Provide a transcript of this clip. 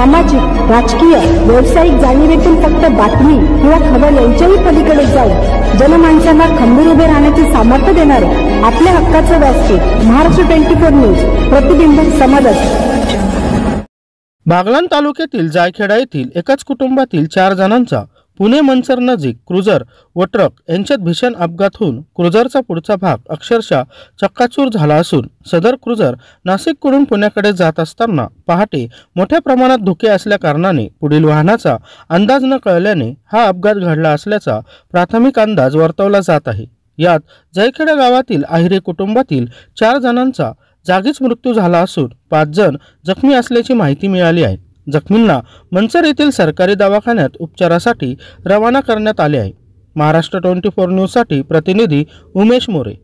सामाजिक राजकीय व्यावसायिक जाणीवेतून फक्त बातमी किंवा खबर यांच्याही पलीकडे जाऊन जनमानसांना खंबीर उभे राहण्याचे सामर्थ्य देणारे आपल्या हक्काचं व्यासपीठ महाराष्ट्र ट्वेंटी फोर न्यूज प्रतिबिंब समाजात बागलाण तालुक्यातील जायखेडा येथील एकाच कुटुंबातील चार जणांचा पुणे मनसर नजीक क्रुझर व ट्रक यांच्यात भीषण अपघात होऊन क्रुझरचा पुढचा भाग अक्षरशः चक्काचूर झाला असून सदर क्रुझर नाशिककडून पुण्याकडे जात असताना पहाटे मोठ्या प्रमाणात धुके असल्या कारणाने पुढील वाहनाचा अंदाज न कळल्याने हा अपघात घडला असल्याचा प्राथमिक अंदाज वर्तवला जात आहे. यात जयखेडा गावातील आहिरे कुटुंबातील चार जणांचा जागीच मृत्यू झाला असून पाच जण जखमी असल्याची माहिती मिळाली आहे. जखमींना मंचर येथील सरकारी दवाखान्यात उपचारासाठी रवाना करण्यात आले आहे. महाराष्ट्र ट्वेंटी फोर न्यूजसाठी प्रतिनिधी उमेश मोरे.